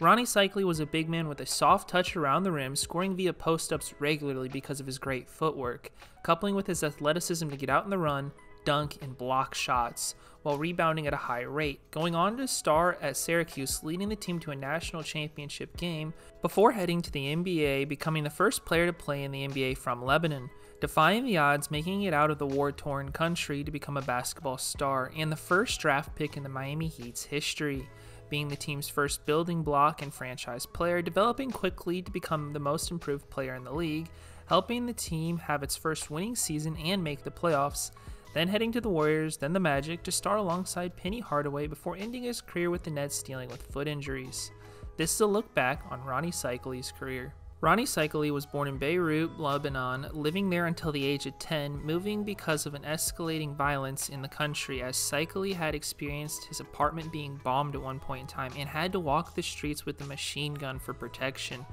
Rony Seikaly was a big man with a soft touch around the rim, scoring via post ups regularly because of his great footwork, coupling with his athleticism to get out in the run, dunk, and block shots, while rebounding at a high rate, going on to star at Syracuse, leading the team to a national championship game before heading to the NBA, becoming the first player to play in the NBA from Lebanon, defying the odds, making it out of the war torn country to become a basketball star, and the first draft pick in the Miami Heat's history. Being the team's first building block and franchise player, developing quickly to become the most improved player in the league, helping the team have its first winning season and make the playoffs, then heading to the Warriors, then the Magic to start alongside Penny Hardaway before ending his career with the Nets dealing with foot injuries. This is a look back on Rony Seikaly's career. Rony Seikaly was born in Beirut, Lebanon, living there until the age of 10, moving because of an escalating violence in the country as Seikaly had experienced his apartment being bombed at one point in time and had to walk the streets with a machine gun for protection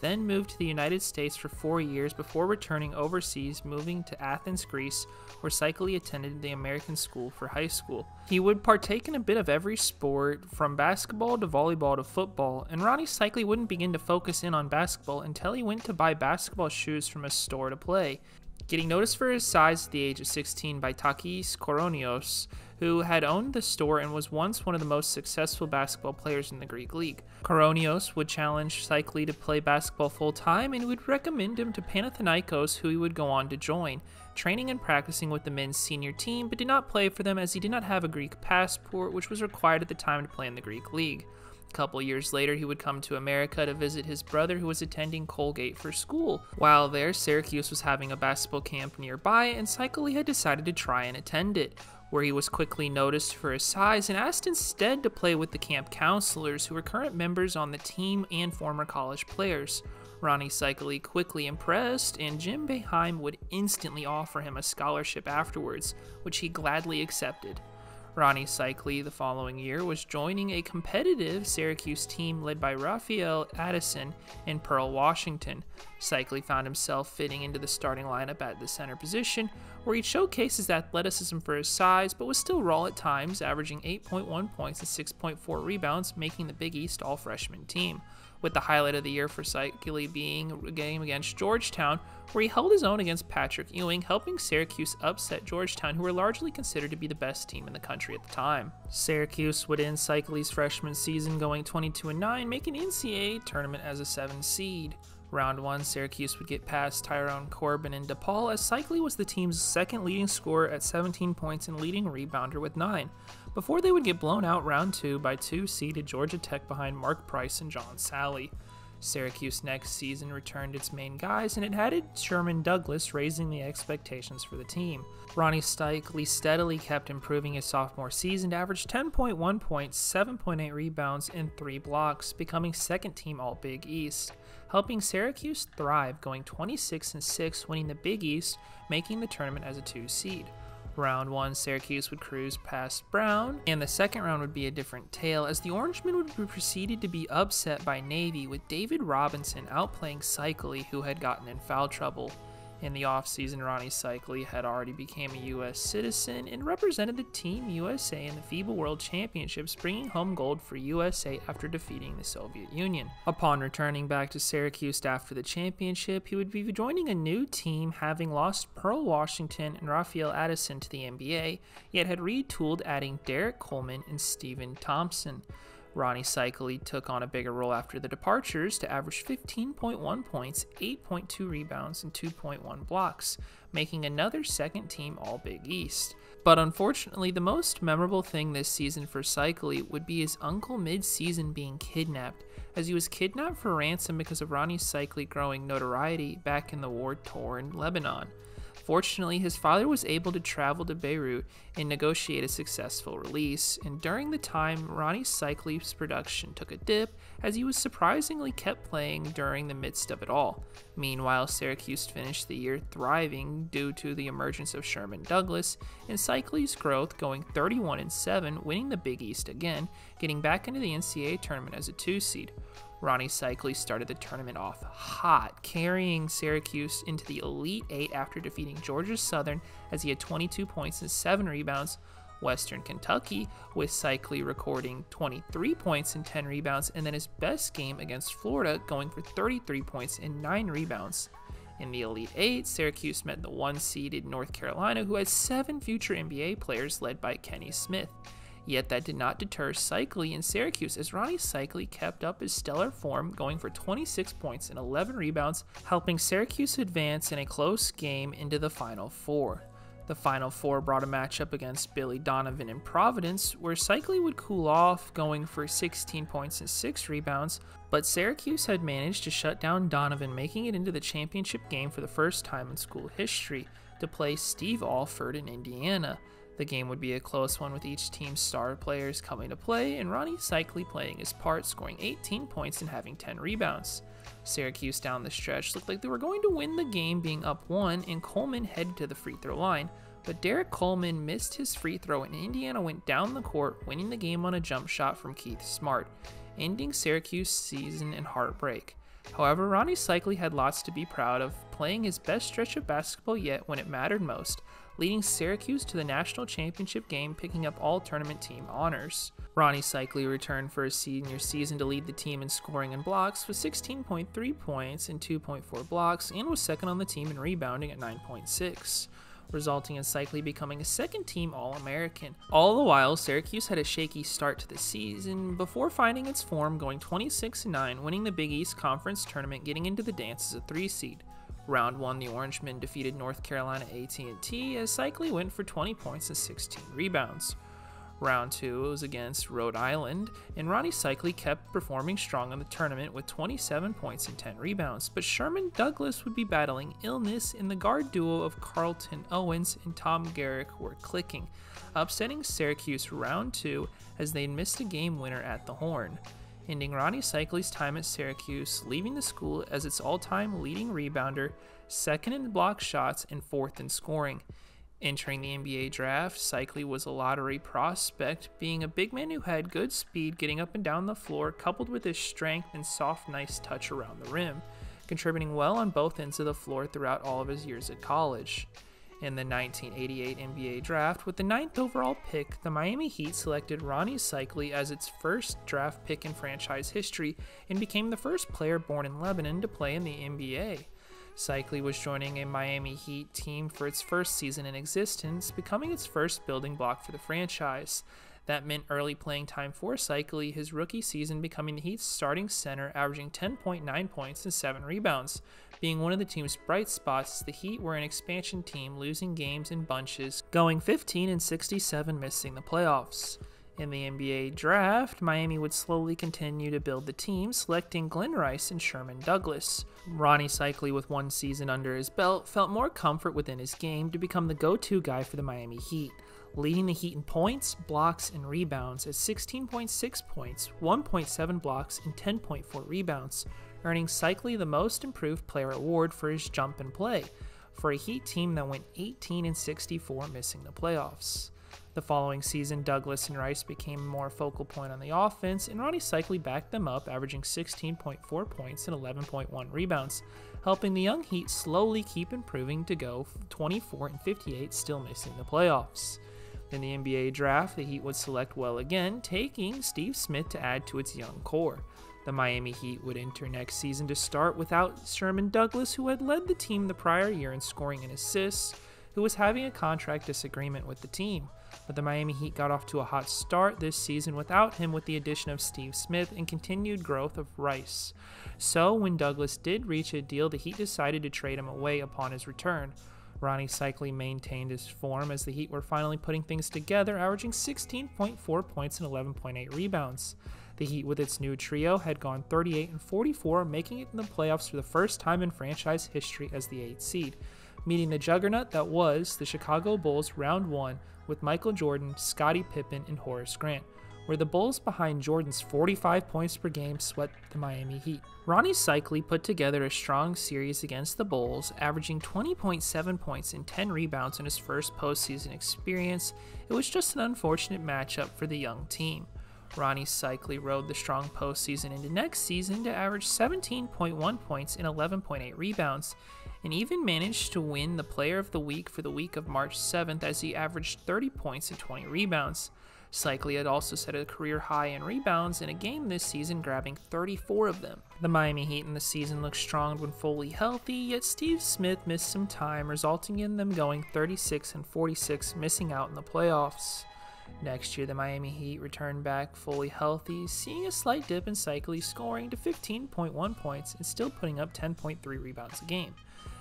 then moved to the United States for four years before returning overseas, moving to Athens, Greece, where Seikaly attended the American School for High School. He would partake in a bit of every sport, from basketball to volleyball to football, and Rony Seikaly wouldn't begin to focus in on basketball until he went to buy basketball shoes from a store to play. Getting noticed for his size at the age of 16 by Takis Koronios, who had owned the store and was once one of the most successful basketball players in the Greek league. Koronios would challenge Seikaly to play basketball full time and would recommend him to Panathinaikos, who he would go on to join, training and practicing with the men's senior team, but did not play for them as he did not have a Greek passport, which was required at the time to play in the Greek league. A couple years later, he would come to America to visit his brother who was attending Colgate for school. While there, Syracuse was having a basketball camp nearby, and Seikaly had decided to try and attend it where he was quickly noticed for his size and asked instead to play with the camp counselors who were current members on the team and former college players. Rony Seikaly quickly impressed, and Jim Boeheim would instantly offer him a scholarship afterwards, which he gladly accepted. Rony Seikaly the following year was joining a competitive Syracuse team led by Rafael Addison and Pearl Washington. Seikaly found himself fitting into the starting lineup at the center position, where he showcased his athleticism for his size, but was still raw at times, averaging 8.1 points and 6.4 rebounds, making the Big East all freshman team with the highlight of the year for Seikaly being a game against Georgetown, where he held his own against Patrick Ewing, helping Syracuse upset Georgetown, who were largely considered to be the best team in the country at the time. Syracuse would end Seikaly's freshman season going 22 9, making NCAA tournament as a 7 seed. Round 1, Syracuse would get past Tyrone Corbin and DePaul as Seikaly was the team's second leading scorer at 17 points and leading rebounder with 9 before they would get blown out round two by two seeded Georgia Tech behind Mark Price and John Salley. Syracuse next season returned its main guys, and it added Sherman Douglas, raising the expectations for the team. Rony Seikaly steadily kept improving his sophomore season to average 10.1 points, 7.8 rebounds, and 3 blocks, becoming second team All Big East, helping Syracuse thrive, going 26 and 6, winning the Big East, making the tournament as a 2 seed. Round one, Syracuse would cruise past Brown, and the second round would be a different tale as the Orangemen would be proceeded to be upset by Navy with David Robinson outplaying Seikaly, who had gotten in foul trouble. In the offseason, Rony Seikaly had already become a U.S. citizen and represented the Team USA in the FIBA World Championships, bringing home gold for USA after defeating the Soviet Union. Upon returning back to Syracuse after the championship, he would be joining a new team, having lost Pearl Washington and Rafael Addison to the NBA, yet had retooled adding Derrick Coleman and Stephen Thompson. Rony Seikaly took on a bigger role after the departures to average 15.1 points, 8.2 rebounds, and 2.1 blocks, making another second team All Big East. But unfortunately, the most memorable thing this season for Seikaly would be his uncle mid season being kidnapped, as he was kidnapped for ransom because of Rony Seikaly growing notoriety back in the war torn Lebanon. Fortunately, his father was able to travel to Beirut and negotiate a successful release, and during the time, Rony Seikaly's production took a dip as he was surprisingly kept playing during the midst of it all. Meanwhile, Syracuse finished the year thriving due to the emergence of Sherman Douglas and Seikaly's growth going 31 7, winning the Big East again, getting back into the NCAA tournament as a 2 seed. Rony Seikaly started the tournament off hot, carrying Syracuse into the Elite Eight after defeating Georgia Southern as he had 22 points and 7 rebounds, Western Kentucky, with Seikaly recording 23 points and 10 rebounds, and then his best game against Florida, going for 33 points and 9 rebounds. In the Elite Eight, Syracuse met the one seeded North Carolina, who has seven future NBA players led by Kenny Smith. Yet that did not deter Seikaly in Syracuse as Rony Seikaly kept up his stellar form, going for 26 points and 11 rebounds, helping Syracuse advance in a close game into the Final Four. The Final Four brought a matchup against Billy Donovan in Providence, where Seikaly would cool off, going for 16 points and 6 rebounds, but Syracuse had managed to shut down Donovan, making it into the championship game for the first time in school history to play Steve Alford in Indiana. The game would be a close one with each team's star players coming to play, and Rony Seikaly playing his part, scoring 18 points and having 10 rebounds. Syracuse down the stretch looked like they were going to win the game being up one, and Coleman headed to the free throw line. But Derrick Coleman missed his free throw, and Indiana went down the court, winning the game on a jump shot from Keith Smart, ending Syracuse season in heartbreak. However, Rony Seikaly had lots to be proud of, playing his best stretch of basketball yet when it mattered most, leading Syracuse to the national championship game, picking up all tournament team honors. Rony Seikaly returned for his senior season to lead the team in scoring and blocks with 16.3 points and 2.4 blocks, and was second on the team in rebounding at 9.6 resulting in Seikaly becoming a second team All American. All the while, Syracuse had a shaky start to the season before finding its form, going 26 9, winning the Big East Conference tournament, getting into the dance as a 3 seed. Round 1, the Orangemen defeated North Carolina AT&T as Seikaly went for 20 points and 16 rebounds. Round 2 was against Rhode Island, and Rony Seikaly kept performing strong in the tournament with 27 points and 10 rebounds, but Sherman Douglas would be battling illness, and the guard duo of Carlton Owens and Tom Garrick were clicking, upsetting Syracuse round 2 as they missed a game winner at the horn ending Rony Seikaly's time at Syracuse, leaving the school as its all time leading rebounder, second in block shots, and fourth in scoring. Entering the NBA draft, Seikaly was a lottery prospect, being a big man who had good speed getting up and down the floor, coupled with his strength and soft, nice touch around the rim, contributing well on both ends of the floor throughout all of his years at college. In the 1988 NBA draft, with the ninth overall pick, the Miami Heat selected Rony Seikaly as its first draft pick in franchise history and became the first player born in Lebanon to play in the NBA. Seikaly was joining a Miami Heat team for its first season in existence, becoming its first building block for the franchise. That meant early playing time for Seikaly, his rookie season becoming the Heat's starting center, averaging 10.9 points and 7 rebounds. Being one of the team's bright spots, the Heat were an expansion team, losing games in bunches, going 15 and 67, missing the playoffs. In the NBA draft, Miami would slowly continue to build the team, selecting Glen Rice and Sherman Douglas. Rony Seikaly, with one season under his belt, felt more comfort within his game to become the go to guy for the Miami Heat leading the Heat in points, blocks, and rebounds at 16.6 points, 1.7 blocks, and 10.4 rebounds, earning Seikaly the Most Improved Player award for his jump and play, for a Heat team that went 18 and 64, missing the playoffs. The following season, Douglas and Rice became more focal point on the offense, and Rony Seikaly backed them up, averaging 16.4 points and 11.1 rebounds, helping the young Heat slowly keep improving to go 24 and 58, still missing the playoffs. In the NBA draft, the Heat would select well again, taking Steve Smith to add to its young core. The Miami Heat would enter next season to start without Sherman Douglas, who had led the team the prior year in scoring and assists, who was having a contract disagreement with the team. But the Miami Heat got off to a hot start this season without him with the addition of Steve Smith and continued growth of Rice. So, when Douglas did reach a deal, the Heat decided to trade him away upon his return. Rony Seikaly maintained his form as the Heat were finally putting things together, averaging 16.4 points and 11.8 rebounds. The Heat, with its new trio, had gone 38 and 44, making it in the playoffs for the first time in franchise history as the 8th seed, meeting the juggernaut that was the Chicago Bulls round 1 with Michael Jordan, Scottie Pippen, and Horace Grant where the Bulls behind Jordan's 45 points per game swept the Miami Heat. Rony Seikaly put together a strong series against the Bulls, averaging 20.7 points and 10 rebounds in his first postseason experience. It was just an unfortunate matchup for the young team. Rony Seikaly rode the strong postseason into next season to average 17.1 points and 11.8 rebounds, and even managed to win the Player of the Week for the week of March 7th as he averaged 30 points and 20 rebounds. Seikaly had also set a career high in rebounds in a game this season, grabbing 34 of them. The Miami Heat in the season looked strong when fully healthy, yet Steve Smith missed some time, resulting in them going 36 and 46, missing out in the playoffs. Next year, the Miami Heat returned back fully healthy, seeing a slight dip in Seikaly scoring to 15.1 points and still putting up 10.3 rebounds a game.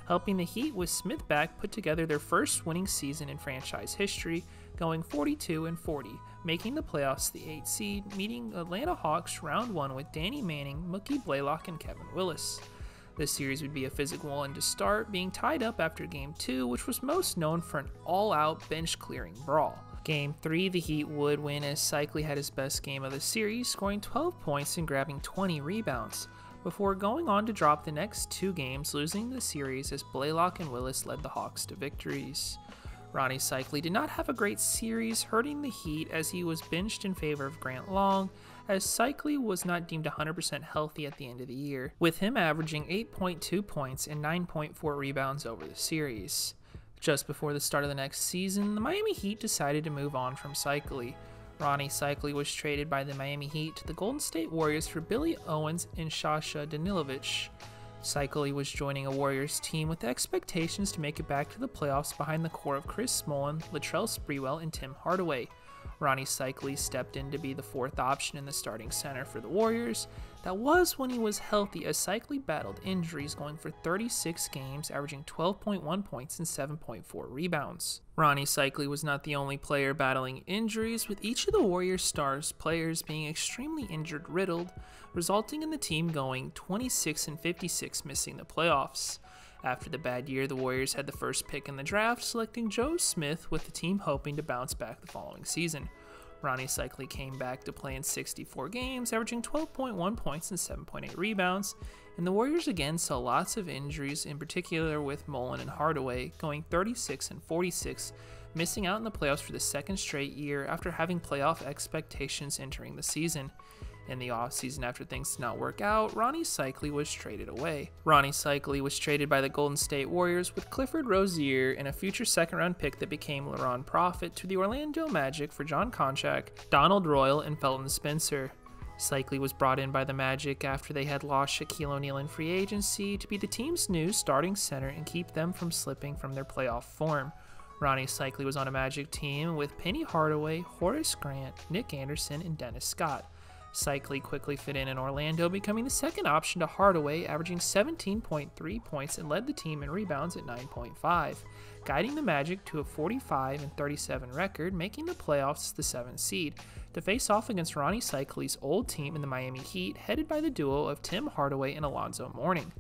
Helping the Heat with Smith back put together their first winning season in franchise history, going 42 and 40, making the playoffs the 8th seed, meeting Atlanta Hawks round 1 with Danny Manning, Mookie Blaylock, and Kevin Willis. This series would be a physical one to start, being tied up after Game 2, which was most known for an all out bench clearing brawl. Game 3, the Heat would win as Seikaly had his best game of the series, scoring 12 points and grabbing 20 rebounds, before going on to drop the next two games, losing the series as Blaylock and Willis led the Hawks to victories. Rony Seikaly did not have a great series, hurting the Heat as he was benched in favor of Grant Long, as Seikaly was not deemed 100% healthy at the end of the year, with him averaging 8.2 points and 9.4 rebounds over the series. Just before the start of the next season, the Miami Heat decided to move on from Seikaly. Rony Seikaly was traded by the Miami Heat to the Golden State Warriors for Billy Owens and Sasha Danilovic. Seikaly was joining a Warriors team with expectations to make it back to the playoffs behind the core of Chris Mullin, Latrell Sprewell, and Tim Hardaway. Rony Seikaly stepped in to be the fourth option in the starting center for the Warriors. That was when he was healthy, as Seikaly battled injuries, going for 36 games, averaging 12.1 points and 7.4 rebounds. Rony Seikaly was not the only player battling injuries, with each of the Warriors' stars players being extremely injured riddled, resulting in the team going 26 and 56, missing the playoffs. After the bad year, the Warriors had the first pick in the draft, selecting Joe Smith, with the team hoping to bounce back the following season. Rony Seikaly came back to play in 64 games, averaging 12.1 points and 7.8 rebounds, and the Warriors again saw lots of injuries, in particular with Mullin and Hardaway, going 36 and 46, missing out in the playoffs for the second straight year after having playoff expectations entering the season. In the offseason, after things did not work out, Rony Seikaly was traded away. Rony Seikaly was traded by the Golden State Warriors with Clifford Rozier and a future second round pick that became LaRon Profit to the Orlando Magic for Jon Koncak, Donald Royal, and Felton Spencer. Seikaly was brought in by the Magic after they had lost Shaquille O'Neal in free agency to be the team's new starting center and keep them from slipping from their playoff form. Rony Seikaly was on a Magic team with Penny Hardaway, Horace Grant, Nick Anderson, and Dennis Scott. Seikaly quickly fit in in Orlando, becoming the second option to Hardaway, averaging 17.3 points and led the team in rebounds at 9.5, guiding the Magic to a 45 and 37 record, making the playoffs the 7th seed, to face off against Rony Seikaly's old team in the Miami Heat, headed by the duo of Tim Hardaway and Alonzo Mourning.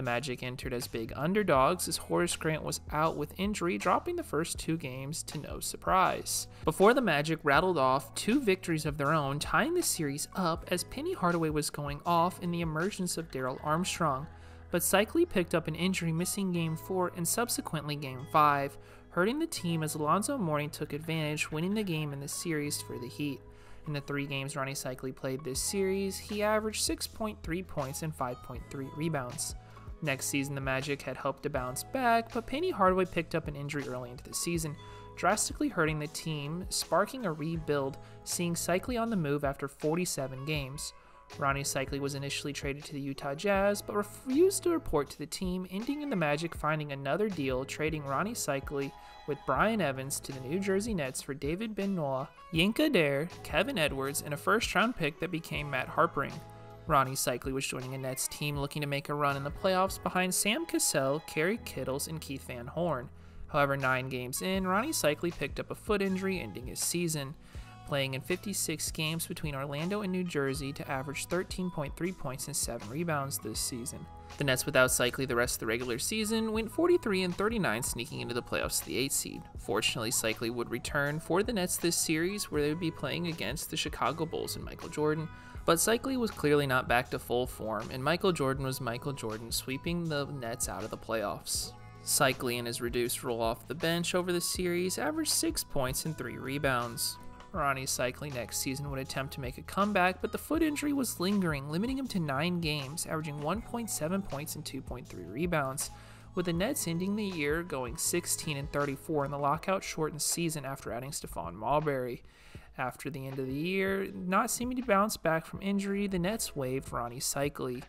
The Magic entered as big underdogs as Horace Grant was out with injury, dropping the first two games to no surprise. Before the Magic rattled off two victories of their own, tying the series up as Penny Hardaway was going off in the emergence of Darrell Armstrong. But Seikaly picked up an injury, missing Game 4 and subsequently Game 5, hurting the team as Alonzo Mourning took advantage, winning the game in the series for the Heat. In the three games Rony Seikaly played this series, he averaged 6.3 points and 5.3 rebounds. Next season, the Magic had hoped to bounce back, but Penny Hardaway picked up an injury early into the season, drastically hurting the team, sparking a rebuild, seeing Seikaly on the move after 47 games. Rony Seikaly was initially traded to the Utah Jazz, but refused to report to the team, ending in the Magic finding another deal, trading Rony Seikaly with Brian Evans to the New Jersey Nets for David Benoit, Yinka Dare, Kevin Edwards, and a first round pick that became Matt Harpring. Rony Seikaly was joining a Nets team looking to make a run in the playoffs behind Sam Cassell, Kerry Kittles, and Keith Van Horn. However, nine games in, Rony Seikaly picked up a foot injury, ending his season, playing in 56 games between Orlando and New Jersey to average 13.3 points and 7 rebounds this season. The Nets without Seikaly the rest of the regular season went 43 and 39, sneaking into the playoffs to the 8th seed. Fortunately, Seikaly would return for the Nets this series, where they would be playing against the Chicago Bulls and Michael Jordan. But Seikaly was clearly not back to full form, and Michael Jordan was Michael Jordan, sweeping the Nets out of the playoffs. Seikaly in his reduced role off the bench over the series averaged 6 points and 3 rebounds. Rony Seikaly next season would attempt to make a comeback, but the foot injury was lingering, limiting him to 9 games, averaging 1.7 points and 2.3 rebounds. with the Nets ending the year going 16 and 34 in the lockout shortened season after adding Stephon Marbury. After the end of the year, not seeming to bounce back from injury, the Nets waived Rony Seikaly.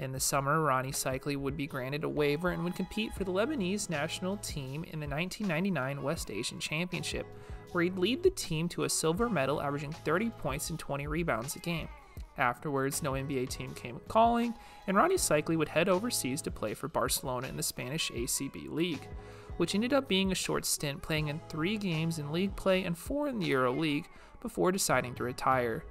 In the summer, Rony Seikaly would be granted a waiver and would compete for the Lebanese national team in the 1999 West Asian Championship, where he'd lead the team to a silver medal, averaging 30 points and 20 rebounds a game. Afterwards, no NBA team came calling, and Rony Seikaly would head overseas to play for Barcelona in the Spanish ACB League, which ended up being a short stint playing in three games in league play and four in the Euro League before deciding to retire.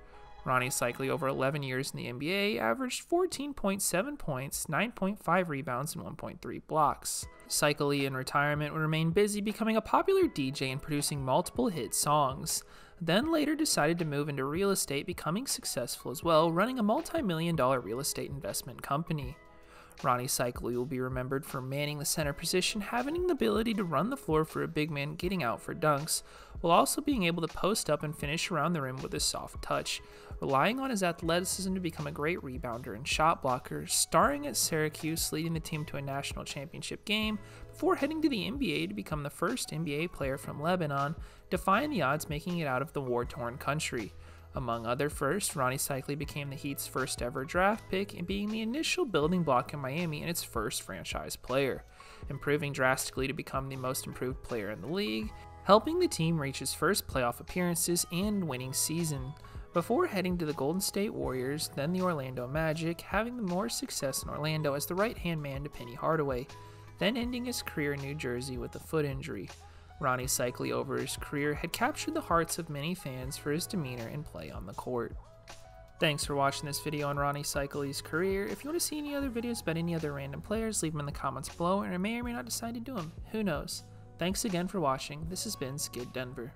Rony Seikaly, over 11 years in the NBA, averaged 14.7 points, 9.5 rebounds, and 1.3 blocks. Seikaly in retirement would remain busy becoming a popular DJ and producing multiple hit songs then later decided to move into real estate, becoming successful as well, running a multi million dollar real estate investment company. Rony Seikaly will be remembered for manning the center position, having the ability to run the floor for a big man getting out for dunks, while also being able to post up and finish around the rim with a soft touch, relying on his athleticism to become a great rebounder and shot blocker, starring at Syracuse, leading the team to a national championship game, before heading to the NBA to become the first NBA player from Lebanon, defying the odds making it out of the war torn country. Among other firsts, Rony Seikaly became the Heat's first ever draft pick and being the initial building block in Miami and its first franchise player, improving drastically to become the most improved player in the league, helping the team reach its first playoff appearances and winning season. Before heading to the Golden State Warriors, then the Orlando Magic, having more success in Orlando as the right hand man to Penny Hardaway, then ending his career in New Jersey with a foot injury. Rony Seikaly over his career had captured the hearts of many fans for his demeanor and play on the court. Thanks for watching this video on Rony Seikaly's career. If you want to see any other videos about any other random players, leave them in the comments below and I may or may not decide to do them. Who knows? Thanks again for watching. This has been Skid Denver.